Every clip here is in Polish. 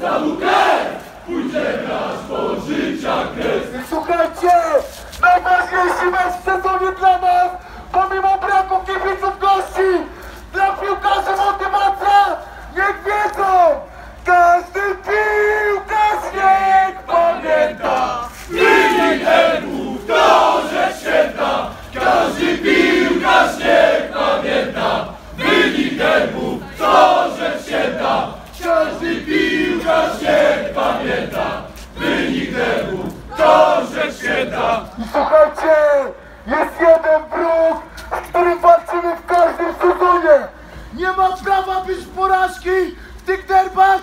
Za Ukrainę pójdzie nasz pożytek. I słuchajcie, jest jeden próg, z którym walczymy w każdym sezonie. Nie ma prawa być porażki w tych derbach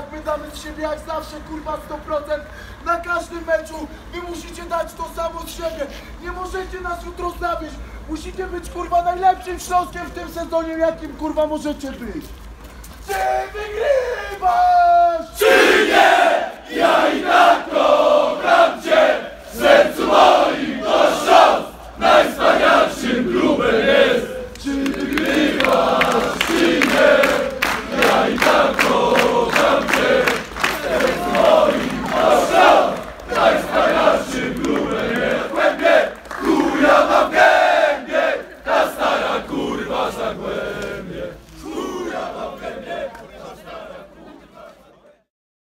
zawodach my damy z siebie jak zawsze, kurwa 100%. Na każdym meczu wy musicie dać to samo z siebie. Nie możecie nas jutro zawieść. Musicie być kurwa najlepszym środkiem w tym sezonie, jakim kurwa możecie być. Ty wygrywasz!